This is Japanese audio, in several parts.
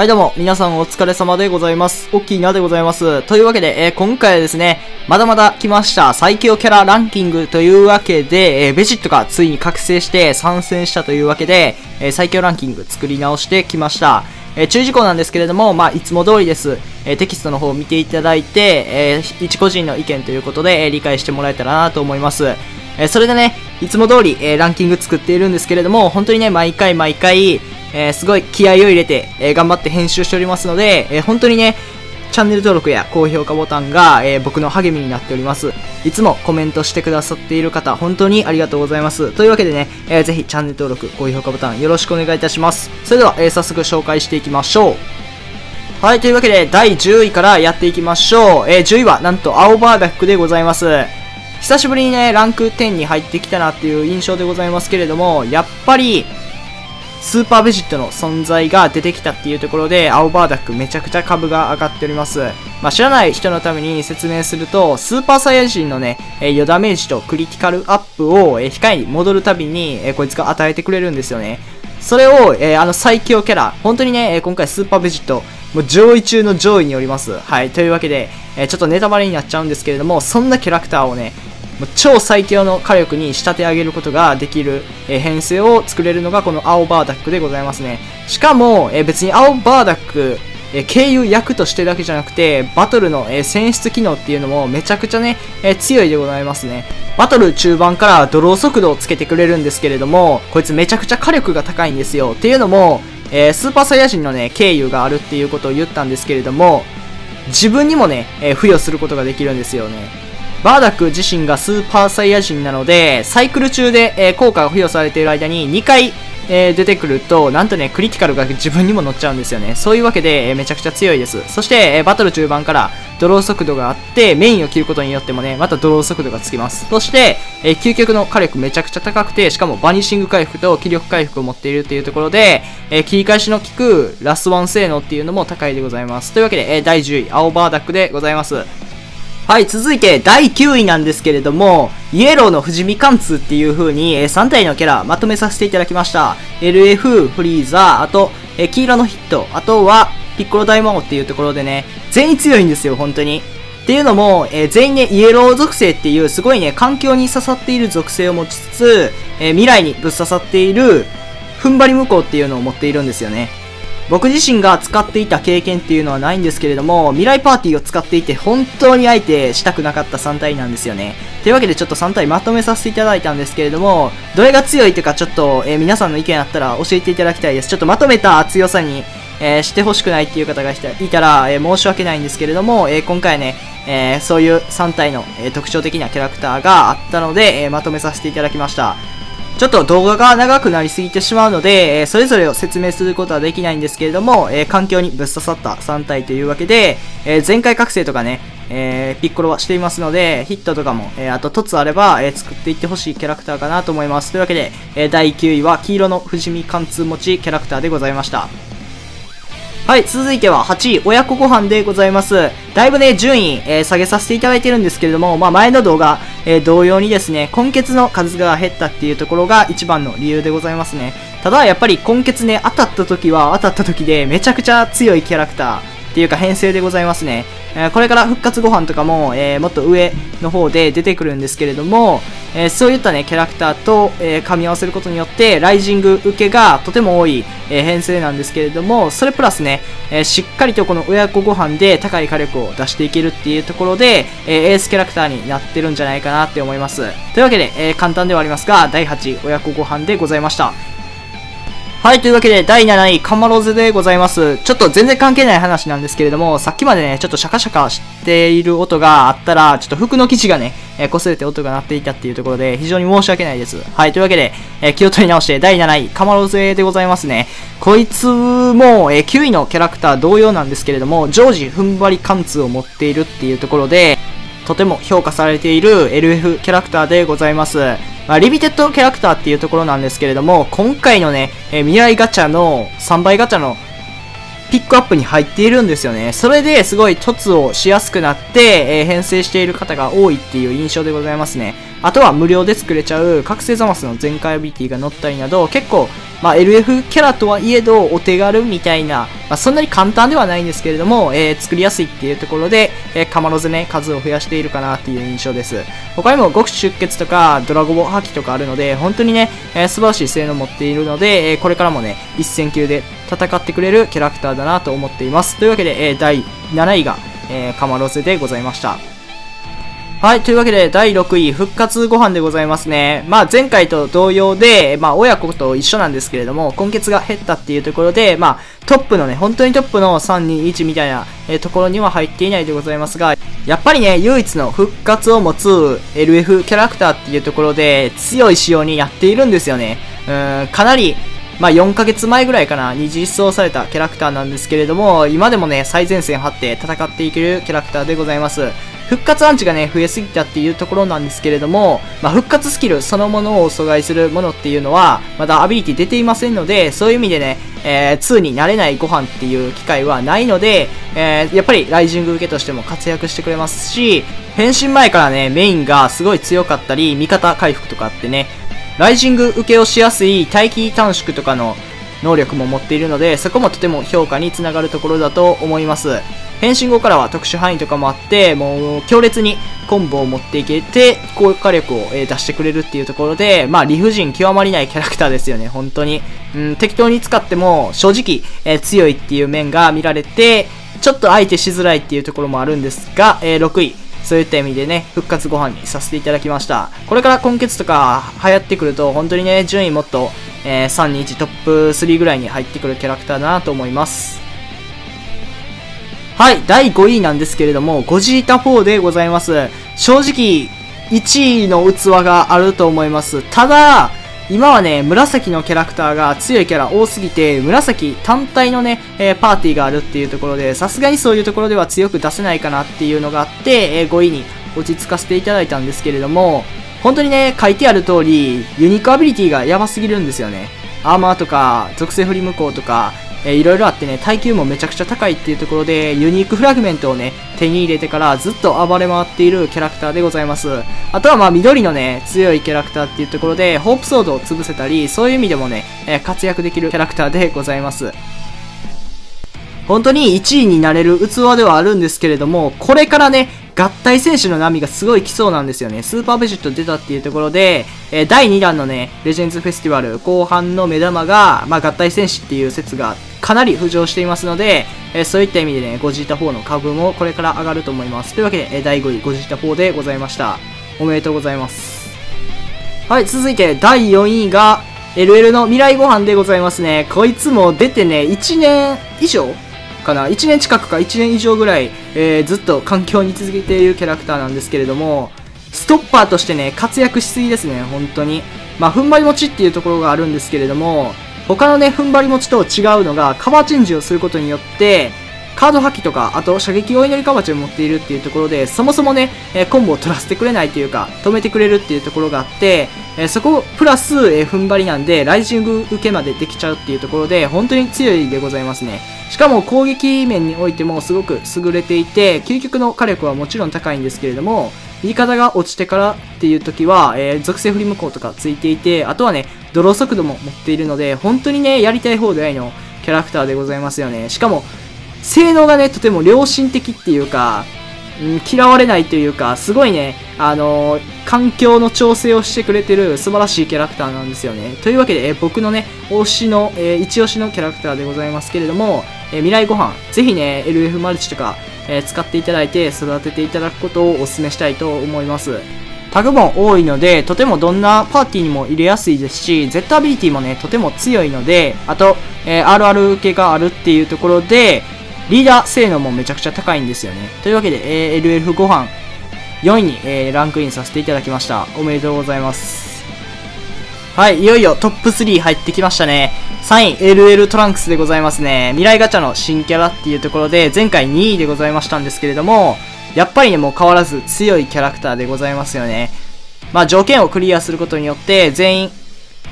はいどうも、皆さんお疲れ様でございます。おっきいなでございます。というわけで、えー、今回はですね、まだまだ来ました最強キャラランキングというわけで、えー、ベジットがついに覚醒して参戦したというわけで、えー、最強ランキング作り直してきました。え注意事項なんですけれども、まあ、いつも通りです。えテキストの方を見ていただいて、え一個人の意見ということで、え理解してもらえたらなと思います。えそれでね、いつも通り、えランキング作っているんですけれども、本当にね、毎回毎回、えーすごい気合を入れて、え頑張って編集しておりますので、え本当にね、チャンネル登録や高評価ボタンが、えー、僕の励みになっております。いつもコメントしてくださっている方、本当にありがとうございます。というわけでね、えー、ぜひチャンネル登録、高評価ボタンよろしくお願いいたします。それでは、えー、早速紹介していきましょう。はい、というわけで、第10位からやっていきましょう。えー、10位は、なんと、青バーダックでございます。久しぶりにね、ランク10に入ってきたなっていう印象でございますけれども、やっぱり、スーパーベジットの存在が出てきたっていうところで、青バーダックめちゃくちゃ株が上がっております。まあ、知らない人のために説明すると、スーパーサイヤ人のね、えー、ダメージとクリティカルアップを、えー、控えに戻るたびに、えー、こいつが与えてくれるんですよね。それを、えー、あの最強キャラ、本当にね、今回スーパーベジット、もう上位中の上位におります。はい。というわけで、えー、ちょっとネタバレになっちゃうんですけれども、そんなキャラクターをね、超最強の火力に仕立て上げることができる、え、編成を作れるのがこの青バーダックでございますね。しかも、え、別に青バーダック、え、経由役としてだけじゃなくて、バトルの、え、選出機能っていうのもめちゃくちゃね、え、強いでございますね。バトル中盤からドロー速度をつけてくれるんですけれども、こいつめちゃくちゃ火力が高いんですよ。っていうのも、えー、スーパーサイヤ人のね、経由があるっていうことを言ったんですけれども、自分にもね、えー、付与することができるんですよね。バーダック自身がスーパーサイヤ人なので、サイクル中で、えー、効果が付与されている間に2回、えー、出てくると、なんとね、クリティカルが自分にも乗っちゃうんですよね。そういうわけで、えー、めちゃくちゃ強いです。そして、えバトル中盤からドロー速度があって、メインを切ることによってもね、またドロー速度がつきます。そして、え究極の火力めちゃくちゃ高くて、しかもバニシング回復と気力回復を持っているというところで、え切り返しの効くラスワン性能っていうのも高いでございます。というわけで、え第10位、青バーダックでございます。はい、続いて第9位なんですけれども、イエローの富士見貫通っていう風に、え3体のキャラまとめさせていただきました。LF、フリーザー、あと、え黄色のヒット、あとは、ピッコロ大魔王っていうところでね、全員強いんですよ、本当に。っていうのも、えー、全員ね、イエロー属性っていうすごいね、環境に刺さっている属性を持ちつつ、え、未来にぶっ刺さっている、踏ん張り向こうっていうのを持っているんですよね。僕自身が使っていた経験っていうのはないんですけれども、未来パーティーを使っていて本当に相手したくなかった3体なんですよね。というわけでちょっと3体まとめさせていただいたんですけれども、どれが強いというかちょっと、えー、皆さんの意見あったら教えていただきたいです。ちょっとまとめた強さに、えー、してほしくないっていう方がいたら、えー、申し訳ないんですけれども、え今回ね、えそういう3体の、え特徴的なキャラクターがあったので、えまとめさせていただきました。ちょっと動画が長くなりすぎてしまうので、え、それぞれを説明することはできないんですけれども、え、環境にぶっ刺さった3体というわけで、えー、全開覚醒とかね、えピッコロはしていますので、ヒットとかも、えあと凸あれば、え作っていってほしいキャラクターかなと思います。というわけで、え第9位は黄色の富士見貫通持ちキャラクターでございました。はい、続いては8位、親子ご飯でございます。だいぶね、順位、えー、下げさせていただいてるんですけれども、まあ、前の動画、えー、同様にですね、根血の数が減ったっていうところが一番の理由でございますね。ただ、やっぱり根血ね、当たった時は当たった時で、めちゃくちゃ強いキャラクターっていうか編成でございますね。えー、これから復活ご飯とかも、えー、もっと上の方で出てくるんですけれども、えー、そういったね、キャラクターと、えー、噛み合わせることによって、ライジング受けがとても多い、えー、編成なんですけれども、それプラスね、えしっかりとこの親子ご飯で高い火力を出していけるっていうところで、えエースキャラクターになってるんじゃないかなって思います。というわけで、え簡単ではありますが、第8親子ご飯でございました。はい、というわけで、第7位、カマロゼでございます。ちょっと全然関係ない話なんですけれども、さっきまでね、ちょっとシャカシャカしている音があったら、ちょっと服の生地がね、えー、擦れて音が鳴っていたっていうところで、非常に申し訳ないです。はい、というわけで、えー、気を取り直して、第7位、カマロゼでございますね。こいつも、えー、9位のキャラクター同様なんですけれども、常時踏ん張り貫通を持っているっていうところで、とても評価されている LF キャラクターでございます。まあ、リミテッドキャラクターっていうところなんですけれども、今回のね、えー、未来ガチャの3倍ガチャのピックアップに入っているんですよね。それですごい凸をしやすくなって、えー、編成している方が多いっていう印象でございますね。あとは無料で作れちゃう覚醒ザマスの全開アビリティが乗ったりなど、結構、まあ、LF キャラとはいえど、お手軽みたいな、まあ、そんなに簡単ではないんですけれども、えー、作りやすいっていうところで、えー、カマロゼね、数を増やしているかなっていう印象です。他にも極出血とか、ドラゴボ破棄とかあるので、本当にね、えー、素晴らしい性能を持っているので、えー、これからもね、一戦級で戦ってくれるキャラクターだなと思っています。というわけで、えー、第7位が、えー、カマロゼでございました。はい、というわけで第6位、復活ご飯でございますね。まあ前回と同様で、まあ親子と一緒なんですけれども、今月が減ったっていうところで、まあトップのね、本当にトップの3、2、1みたいな、えー、ところには入っていないでございますが、やっぱりね、唯一の復活を持つ LF キャラクターっていうところで、強い仕様にやっているんですよね。うーん、かなり、まあ、4ヶ月前ぐらいかな、に実装されたキャラクターなんですけれども、今でもね、最前線張って戦っていけるキャラクターでございます。復活アンチがね、増えすぎたっていうところなんですけれども、まあ、復活スキルそのものを阻害するものっていうのは、まだアビリティ出ていませんので、そういう意味でね、えー、2になれないご飯っていう機会はないので、えー、やっぱりライジング受けとしても活躍してくれますし、変身前からね、メインがすごい強かったり、味方回復とかあってね、ライジング受けをしやすい待機短縮とかの能力も持っているので、そこもとても評価につながるところだと思います。変身後からは特殊範囲とかもあって、もう強烈にコンボを持っていけて、効果力を、え出してくれるっていうところで、まあ理不尽極まりないキャラクターですよね、本当に。うん、適当に使っても正直、えー、強いっていう面が見られて、ちょっと相手しづらいっていうところもあるんですが、えー、6位。そういった意味でね、復活ご飯にさせていただきました。これから今月とか流行ってくると、本当にね、順位もっと、えー、3、2、1トップ3ぐらいに入ってくるキャラクターだなと思います。はい、第5位なんですけれども、ゴジータ4でございます。正直、1位の器があると思います。ただ、今はね、紫のキャラクターが強いキャラ多すぎて、紫単体のね、えー、パーティーがあるっていうところで、さすがにそういうところでは強く出せないかなっていうのがあって、えー、5位に落ち着かせていただいたんですけれども、本当にね、書いてある通り、ユニークアビリティがやばすぎるんですよね。アーマーとか、属性振り向こうとか、えー、いろいろあってね、耐久もめちゃくちゃ高いっていうところで、ユニークフラグメントをね、手に入れてからずっと暴れ回っているキャラクターでございます。あとはまあ緑のね、強いキャラクターっていうところで、ホープソードを潰せたり、そういう意味でもね、えー、活躍できるキャラクターでございます。本当に1位になれる器ではあるんですけれども、これからね、合体選手の波がすごい来そうなんですよね。スーパーベジット出たっていうところで、えー、第2弾のね、レジェンズフェスティバル後半の目玉が、まあ、合体戦士っていう説があってかなり浮上していますので、え、そういった意味でね、ゴジータ4の株もこれから上がると思います。というわけで、え、第5位、ゴジータ4でございました。おめでとうございます。はい、続いて第4位が、LL の未来ご飯でございますね。こいつも出てね、1年以上かな？1年近くか1年以上ぐらい、えー、ずっと環境に続けているキャラクターなんですけれどもストッパーとしてね活躍しすぎですね本当にまあ踏ん張り持ちっていうところがあるんですけれども他のね踏ん張り持ちと違うのがカバーチェンジをすることによってカード破棄とか、あと射撃を祈りかばちを持っているっていうところで、そもそもね、えコンボを取らせてくれないというか、止めてくれるっていうところがあって、えそこプラス、え踏ん張りなんで、ライジング受けまでできちゃうっていうところで、本当に強いでございますね。しかも攻撃面においてもすごく優れていて、究極の火力はもちろん高いんですけれども、言い方が落ちてからっていう時は、えー、属性振り向こうとかついていて、あとはね、ドロー速度も持っているので、本当にね、やりたい放題のキャラクターでございますよね。しかも、性能がね、とても良心的っていうか、うん、嫌われないというか、すごいね、あのー、環境の調整をしてくれてる素晴らしいキャラクターなんですよね。というわけで、え僕のね、推しの、えー、一押しのキャラクターでございますけれども、えー、未来ご飯、ぜひね、LF マルチとか、え使っていただいて育てていただくことをお勧めしたいと思います。タグも多いので、とてもどんなパーティーにも入れやすいですし、Z アビリティもね、とても強いので、あと、えー RR 系があるっていうところで、リーダー性能もめちゃくちゃ高いんですよね。というわけで、えー、LF ご飯4位に、えー、ランクインさせていただきました。おめでとうございます。はい、いよいよトップ3入ってきましたね。3位、LL トランクスでございますね。未来ガチャの新キャラっていうところで、前回2位でございましたんですけれども、やっぱりね、もう変わらず強いキャラクターでございますよね。まあ条件をクリアすることによって、全員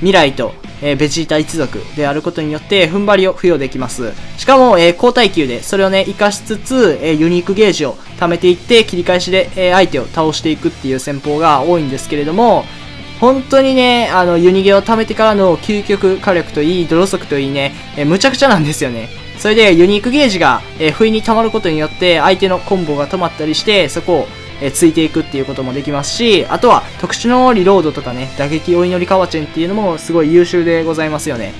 未来と、えー、ベジータ一族であることによって踏ん張りを付与できます。しかも、えー、交代級でそれをね、活かしつつ、えー、ユニークゲージを貯めていって切り返しで、え、相手を倒していくっていう戦法が多いんですけれども、本当にね、あの、ユニゲを貯めてからの究極火力といい、泥速といいね、えむちゃくちゃなんですよね。それでユニークゲージが、え不意に溜まることによって相手のコンボが止まったりして、そこをえついていくっていうこともできますし、あとは特殊のリロードとかね、打撃お祈りカワチェンっていうのもすごい優秀でございますよね。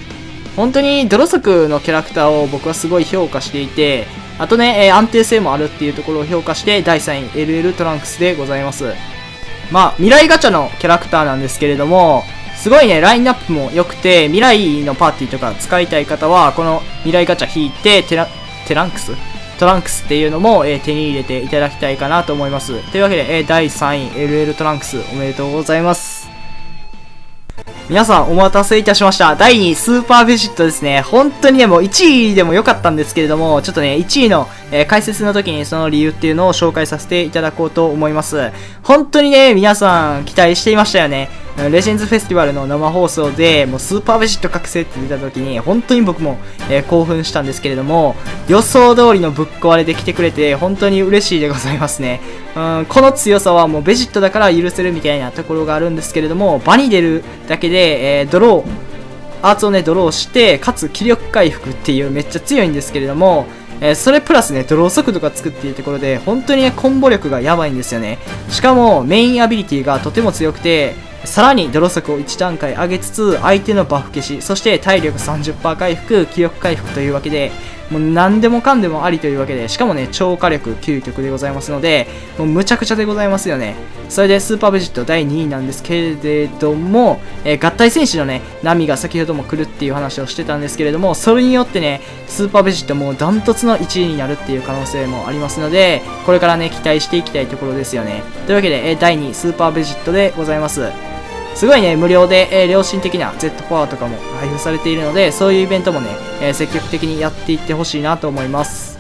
本当に泥速のキャラクターを僕はすごい評価していて、あとね、え安定性もあるっていうところを評価して第3位 LL トランクスでございます。まあ、未来ガチャのキャラクターなんですけれども、すごいね、ラインナップも良くて、未来のパーティーとか使いたい方は、この未来ガチャ引いて、テラ、テランクス？トランクスっていうのも、えー、手に入れていただきたいかなと思います。というわけで、えー、第3位 LL トランクスおめでとうございます。皆さんお待たせいたしました。第2位スーパービジットですね。本当にね、もう1位でも良かったんですけれども、ちょっとね、1位の、えー、解説の時にその理由っていうのを紹介させていただこうと思います。本当にね、皆さん期待していましたよね。レジェンズフェスティバルの生放送で、もうスーパーベジット覚醒って出た時に、本当に僕も、えー、興奮したんですけれども、予想通りのぶっ壊れで来てくれて、本当に嬉しいでございますね。うん、この強さはもうベジットだから許せるみたいなところがあるんですけれども、場に出るだけで、えー、ドロー、アーツをね、ドローして、かつ気力回復っていうめっちゃ強いんですけれども、えー、それプラスね、ドロー速度がつくっていうところで、本当にね、コンボ力がやばいんですよね。しかも、メインアビリティがとても強くて、さらに泥速を1段階上げつつ、相手のバフ消し、そして体力30%回復、気力回復というわけで、もう何でもかんでもありというわけで、しかもね、超火力究極でございますので、もうむちゃくちゃでございますよね。それでスーパーベジット第2位なんですけれども、えー、合体戦士のね、波が先ほども来るっていう話をしてたんですけれども、それによってね、スーパーベジットもダントツの1位になるっていう可能性もありますので、これからね、期待していきたいところですよね。というわけで、えー、第2位スーパーベジットでございます。すごいね、無料で、えー、良心的な Z パワーとかも配布されているので、そういうイベントもね、えー、積極的にやっていってほしいなと思います。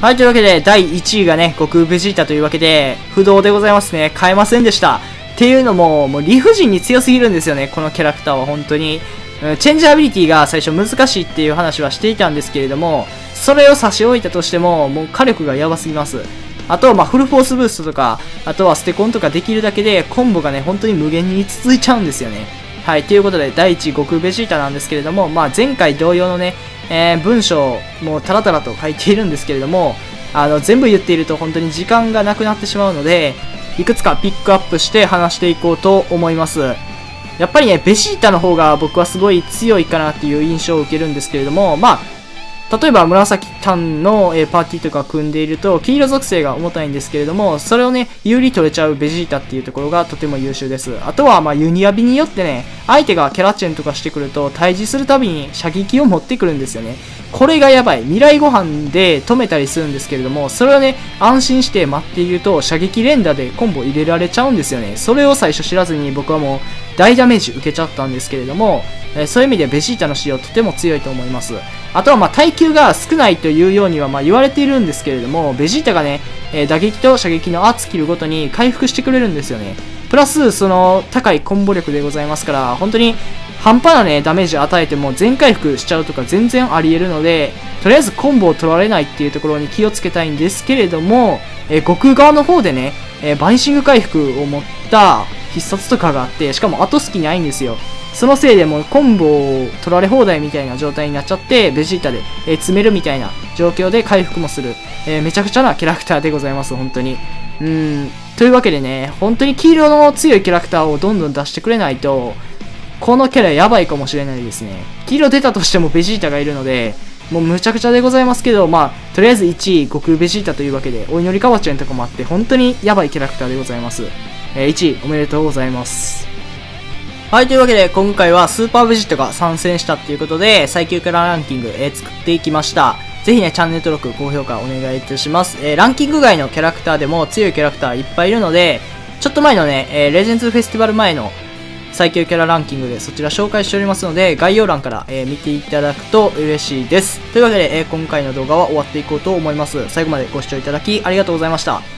はい、というわけで、第1位がね、悟空ベジータというわけで、不動でございますね。買えませんでした。っていうのも、もう理不尽に強すぎるんですよね、このキャラクターは本当に。チェンジアビリティが最初難しいっていう話はしていたんですけれども、それを差し置いたとしても、もう火力がやばすぎます。あとはまフルフォースブーストとか、あとはステコンとかできるだけでコンボがね、本当に無限に続いちゃうんですよね。はい、ということで、第1位、悟空ベジータなんですけれども、まあ、前回同様のね、えー、文章もタラタラと書いているんですけれども、あの、全部言っていると本当に時間がなくなってしまうので、いくつかピックアップして話していこうと思います。やっぱりね、ベジータの方が僕はすごい強いかなっていう印象を受けるんですけれども、まあ、例えば紫炭の、えー、パーティーとか組んでいると黄色属性が重たいんですけれどもそれをね有利取れちゃうベジータっていうところがとても優秀ですあとはまあユニアビによってね相手がキャラチェンとかしてくると対峙するたびに射撃を持ってくるんですよねこれがやばい未来ご飯で止めたりするんですけれどもそれをね安心して待っていると射撃連打でコンボ入れられちゃうんですよねそれを最初知らずに僕はもう大ダメージ受けちゃったんですけれども、え、そういう意味でベジータの使用とても強いと思いますあとはまあ耐久が少ないといういうようにはま言われているんですけれども、ベジータがね、え、打撃と射撃の圧切るごとに回復してくれるんですよね。プラス、その高いコンボ力でございますから、本当に半端なね、ダメージ与えても全回復しちゃうとか全然あり得るので、とりあえずコンボを取られないっていうところに気をつけたいんですけれども、えー、悟空側の方でね、えー、バニシング回復を持った必殺とかがあって、しかも後好きないんですよ。そのせいでもうコンボを取られ放題みたいな状態になっちゃって、ベジータで、えー、詰めるみたいな状況で回復もする、えー、めちゃくちゃなキャラクターでございます、本当に。うん、というわけでね、本当に黄色の強いキャラクターをどんどん出してくれないと、このキャラやばいかもしれないですね。黄色出たとしてもベジータがいるので、もうむちゃくちゃでございますけど、まあ、とりあえず1位、悟空ベジータというわけで、お祈りかわちゃんとかもあって、本当にやばいキャラクターでございます。えー、1位、おめでとうございます。はい、というわけで今回はスーパーベジットが参戦したっていうことで、最強キャラランキング、えー、作っていきました。ぜひね、チャンネル登録、高評価お願いいたします。えー、ランキング外のキャラクターでも強いキャラクターいっぱいいるので、ちょっと前のね、えー、レジェンズフェスティバル前の最強キャラランキングでそちら紹介しておりますので、概要欄から、えー、見ていただくと嬉しいです。というわけで、えー、今回の動画は終わっていこうと思います。最後までご視聴いただきありがとうございました。